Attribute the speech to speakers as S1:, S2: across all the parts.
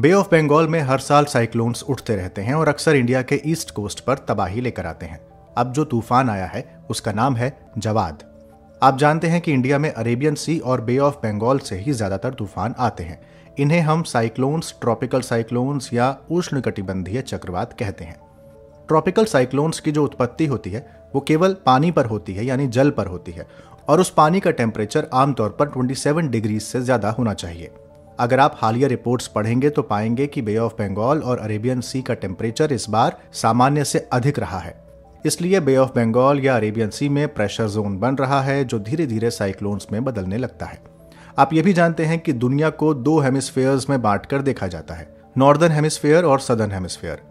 S1: बे of Bengal में हर साल cyclones उठते रहते हैं और अक्सर इंडिया के ईस्ट कोस्ट पर तबाही लेकर आते हैं। अब जो तूफ़ान आया है, उसका नाम है जवाद। आप जानते हैं कि इंडिया में अरेबियन सी और बे ऑफ़ बंगाल से ही ज़्यादातर तूफ़ान आते हैं। इन्हें हम साइक्लोन्स, ट्रॉपिकल साइक्लोन्स या उष्णकटिबंधीय चक्रवात कहते हैं। ट्रॉपिकल साइक्लोन्स की जो उत्पत्ति होती है, वो केवल पानी पर होती है, यानी जल पर होती है, और उस पानी का टेम्परेचर आमतौर पर 27 डिग्री से ज़्यादा होना चाहिए। अगर आप हालिया रिपोर्ट्स पढ़ेंगे तो पाएँगे कि बे ऑफ़ बंगाल और अरेबियन सी का टेम्परेचर इस बार सामान्य से अधिक रहा है। इसलिए बे ऑफ़ बंगाल या अरेबियन सी में प्रेशर जोन बन रहा है, जो धीरे धीरे साइक्लोन्स में बदलने लगता है। आप ये भी जानते हैं कि दुनिया को दो हेमिस्फेयर्स में बांटकर देखा जाता है, नॉर्दर्न हेमिस्फेयर और सदर्न हेमिस्फेयर।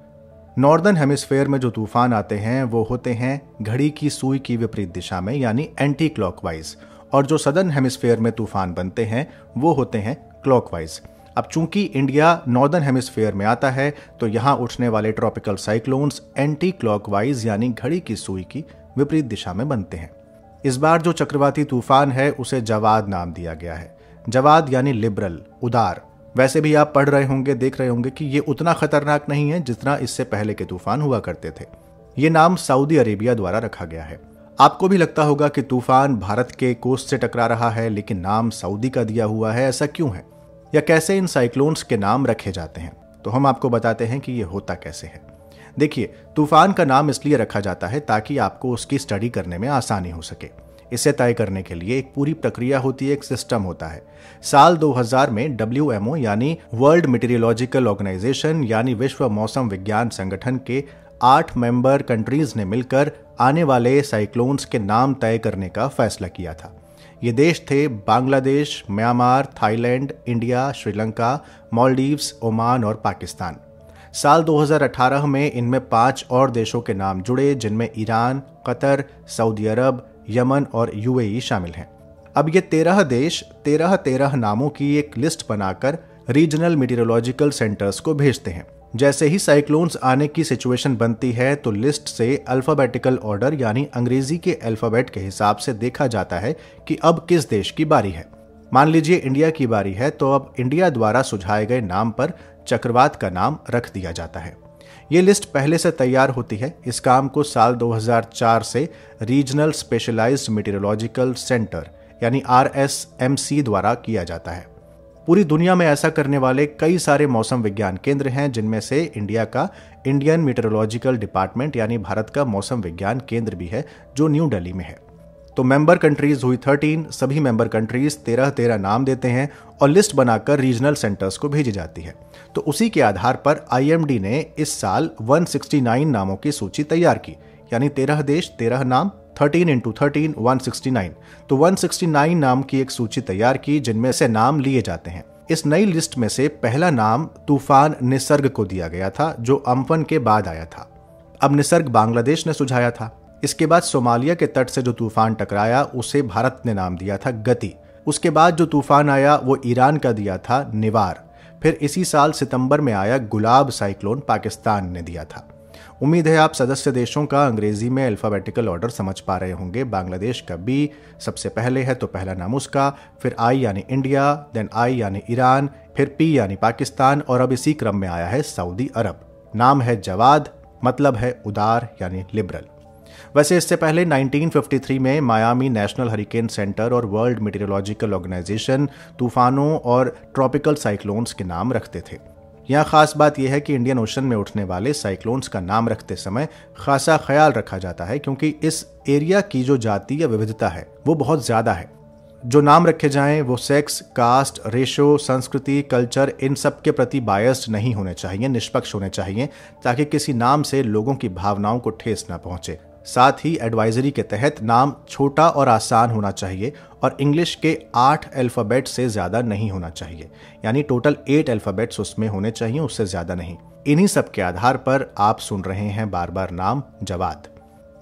S1: नॉर्दर्न हेमिस्फेयर में जो तूफ़ान आते हैं, वो होते हैं घड़ी की सुई की विपरीत दिशा में, यानी एंटी क्लॉकवाइज और जो सदर्न हेमिस्फेयर में तूफ़ान बनते हैं, वो होते हैं क्लॉकवाइज अब चूँकि इंडिया नॉर्दर्न हेमिस्फेयर में आता है तो यहाँ उठने वाले ट्रॉपिकल साइक्लोन्स एंटी क्लॉकवाइज यानी घड़ी की सुई की विपरीत दिशा में बनते हैं। इस बार जो चक्रवाती तूफ़ान है, उसे जवाद नाम दिया गया है। जवाद यानी लिबरल, उदार। वैसे भी आप पढ़ रहे होंगे, देख रहे होंगे कि ये उतना खतरनाक नहीं है जितना इससे पहले के तूफ़ान हुआ करते थे। ये नाम सऊदी अरेबिया द्वारा रखा गया है। आपको भी लगता होगा कि तूफ़ान भारत के कोस्ट से टकरा रहा है, लेकिन नाम सऊदी का दिया हुआ है, ऐसा क्यों है? या कैसे इन साइक्लोन्स के नाम रखे जाते हैं? तो हम आपको बताते हैं कि ये होता कैसे है। देखिए, तूफ़ान का नाम इसलिए रखा जाता है ताकि आपको उसकी स्टडी करने में आसानी हो सके। इसे तय करने के लिए एक पूरी प्रक्रिया होती है, एक सिस्टम होता है। साल 2000 में WMO यानी वर्ल्ड मेटेरियोलॉजिकल ऑर्गेनाइजेशन, यानी विश्व मौसम विज्ञान संगठन के आठ मेंबर कंट्रीज़ ने मिलकर आने वाले साइक्लोन्स के नाम तय करने का फैसला किया था। ये देश थे Bangladesh, Myanmar, Thailand, India, Sri Lanka, Maldives, Oman और पाकिस्तान। साल 2018 में इनमें पाँच और देशों के नाम जुड़े, जिनमें Iran, Qatar, Saudi Arab, Yemen और यूएई शामिल हैं। अब ये तेरह देश तेरह तेरह नामों की एक लिस्ट बनाकर रीजनल मीटेरोलॉजिकल सेंटर्स को भेजते हैं। जैसे ही साइक्लोन्स आने की सिचुएशन बनती है तो लिस्ट से अल्फाबेटिकल ऑर्डर यानी अंग्रेज़ी के अल्फ़ाबेट के हिसाब से देखा जाता है कि अब किस देश की बारी है। मान लीजिए इंडिया की बारी है तो अब इंडिया द्वारा सुझाए गए नाम पर चक्रवात का नाम रख दिया जाता है। ये लिस्ट पहले से तैयार होती है। इस काम को साल 2004 से रीजनल स्पेशलाइज्ड मेटेरोलॉजिकल सेंटर यानी RSMC द्वारा किया जाता है। पूरी दुनिया में ऐसा करने वाले कई सारे मौसम विज्ञान केंद्र हैं, जिनमें से इंडिया का इंडियन मीटरोलॉजिकल डिपार्टमेंट यानी भारत का मौसम विज्ञान केंद्र भी है, जो न्यू दिल्ली में है। तो मेंबर कंट्रीज़ हुई थर्टीन सभी मेंबर कंट्रीज़ तेरह तेरह नाम देते हैं और लिस्ट बनाकर रीजनल सेंटर्स को भेजी जाती है। तो उसी के आधार पर आईएमडी ने इस साल 169 नामों की सूची तैयार की, यानी तेरह देश, तेरह नाम thirteen into thirteen one sixty nine तो वन सिक्सटी नाइन नाम की एक सूची तैयार की, जिनमें से नाम लिए जाते हैं। इस नई लिस्ट में से पहला नाम तूफ़ान निसर्ग को दिया गया था, जो अम्फन के बाद आया था। अब निसर्ग बांग्लादेश ने सुझाया था। इसके बाद सोमालिया के तट से जो तूफ़ान टकराया, उसे भारत ने नाम दिया था गति। उसके बाद जो तूफ़ान आया, वो ईरान का दिया था निवार। फिर इसी साल सितंबर में आया गुलाब साइक्लोन पाकिस्तान ने दिया था। उम्मीद है आप सदस्य देशों का अंग्रेज़ी में अल्फ़ाबेटिकल ऑर्डर समझ पा रहे होंगे। बांग्लादेश का बी सबसे पहले है तो पहला नाम उसका, फिर आई यानी इंडिया देन आई यानी ईरान, फिर पी यानी पाकिस्तान और अब इसी क्रम में आया है सऊदी अरब। नाम है जवाद मतलब है उदार यानी लिबरल वैसे इससे पहले 1953 में मायामी नेशनल हरिकेन सेंटर और वर्ल्ड मेटेरोलॉजिकल ऑर्गेनाइजेशन तूफानों और ट्रॉपिकल साइक्लोन्स के नाम रखते थे। यहाँ खास बात यह है कि इंडियन ओशन में उठने वाले साइक्लोन्स का नाम रखते समय खासा ख्याल रखा जाता है क्योंकि इस एरिया की जो जातीय विविधता है, वो बहुत ज़्यादा है। जो नाम रखे जाएँ, वो सेक्स, कास्ट, रेशो, संस्कृति, कल्चर, इन सब के प्रति बायस्ड नहीं होने चाहिए, निष्पक्ष होने चाहिए, ताकि किसी नाम से लोगों की भावनाओं को ठेस न पहुँचे। साथ ही एडवाइजरी के तहत नाम छोटा और आसान होना चाहिए और इंग्लिश के आठ अल्फ़ाबेट से ज़्यादा नहीं होना चाहिए। यानी टोटल एट अल्फ़ाबेट्स उसमें होने चाहिए, उससे ज़्यादा नहीं। इन्हीं सब के आधार पर आप सुन रहे हैं बार बार नाम जवाद।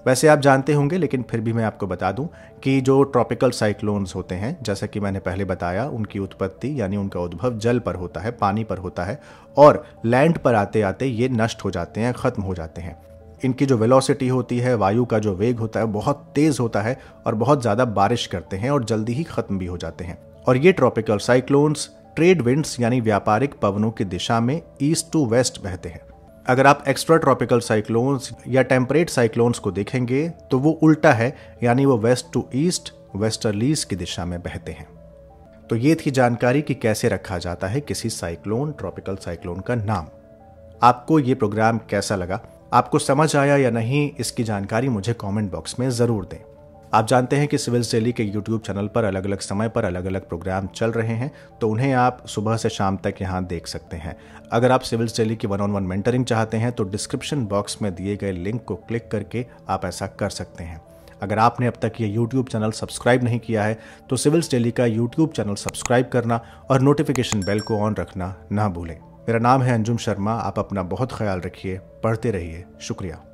S1: वैसे आप जानते होंगे, लेकिन फिर भी मैं आपको बता दूँ कि जो ट्रॉपिकल साइक्लोन्स होते हैं, जैसा कि मैंने पहले बताया, उनकी उत्पत्ति यानी उनका उद्भव जल पर होता है, पानी पर होता है और लैंड पर आते आते ये नष्ट हो जाते हैं, ख़त्म हो जाते हैं। इनकी जो वेलोसिटी होती है, वायु का जो वेग होता है बहुत तेज़ होता है और बहुत ज़्यादा बारिश करते हैं और जल्दी ही ख़त्म भी हो जाते हैं। और ये ट्रॉपिकल साइक्लोन्स ट्रेड विंड्स यानी व्यापारिक पवनों की दिशा में ईस्ट टू वेस्ट बहते हैं। अगर आप एक्स्ट्रा ट्रॉपिकल साइक्लोन्स या टेम्परेट साइक्लोन्स को देखेंगे तो वो उल्टा है, यानी वो वेस्ट टू ईस्ट वेस्टर्लीज की दिशा में बहते हैं। तो ये थी जानकारी कि कैसे रखा जाता है किसी साइक्लोन ट्रॉपिकल साइक्लोन का नाम। आपको ये प्रोग्राम कैसा लगा? आपको समझ आया या नहीं, इसकी जानकारी मुझे कमेंट बॉक्स में ज़रूर दें। आप जानते हैं कि सिविल डेली के यूट्यूब चैनल पर अलग अलग समय पर अलग अलग प्रोग्राम चल रहे हैं तो उन्हें आप सुबह से शाम तक यहाँ देख सकते हैं। अगर आप सिविल डेली की वन ऑन वन मेंटरिंग चाहते हैं तो डिस्क्रिप्शन बॉक्स में दिए गए लिंक को क्लिक करके आप ऐसा कर सकते हैं। अगर आपने अब तक ये यूट्यूब चैनल सब्सक्राइब नहीं किया है तो सिविल्स डेली का यूट्यूब चैनल सब्सक्राइब करना और नोटिफिकेशन बेल को ऑन रखना ना भूलें। मेरा नाम है अंजुम शर्मा आप अपना बहुत ख्याल रखिए पढ़ते रहिए। शुक्रिया।